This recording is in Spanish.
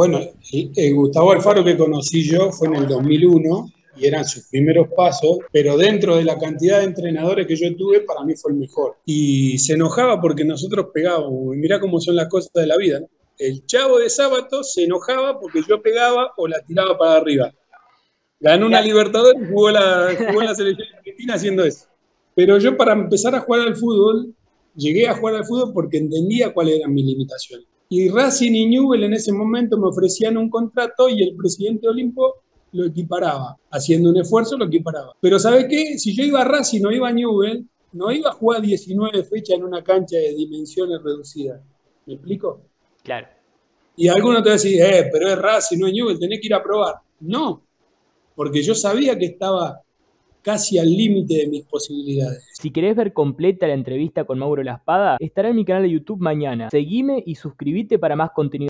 Bueno, el, Gustavo Alfaro que conocí yo fue en el 2001 y eran sus primeros pasos, pero dentro de la cantidad de entrenadores que yo tuve, para mí fue el mejor. Y se enojaba porque nosotros pegábamos, y mirá cómo son las cosas de la vida. El chavo de sábado se enojaba porque yo pegaba o la tiraba para arriba. Ganó una Libertadores y jugó la, jugó la selección argentina haciendo eso. Pero yo para empezar a jugar al fútbol, llegué a jugar al fútbol porque entendía cuáles eran mis limitaciones. Y Racing y Newell en ese momento me ofrecían un contrato y el presidente Olimpo lo equiparaba. Haciendo un esfuerzo lo equiparaba. Pero ¿sabe qué? Si yo iba a Racing no iba a Newell, no iba a jugar 19 fechas en una cancha de dimensiones reducidas. ¿Me explico? Claro. Y alguno te va a decir, eh, pero es Racing, no es Newell, tenés que ir a probar. No, porque yo sabía que estaba casi al límite de mis posibilidades. Si querés ver completa la entrevista con Mauro La Espada, estará en mi canal de YouTube mañana. Seguime y suscríbete para más contenido.